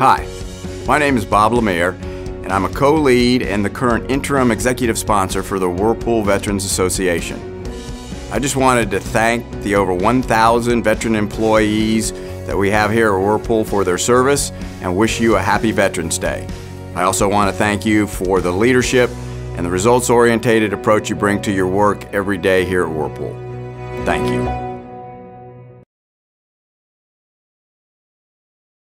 Hi, my name is Bob Lemire, and I'm a co-lead and the current interim executive sponsor for the Whirlpool Veterans Association. I just wanted to thank the over 1,000 veteran employees that we have here at Whirlpool for their service and wish you a happy Veterans Day. I also want to thank you for the leadership and the results-oriented approach you bring to your work every day here at Whirlpool. Thank you.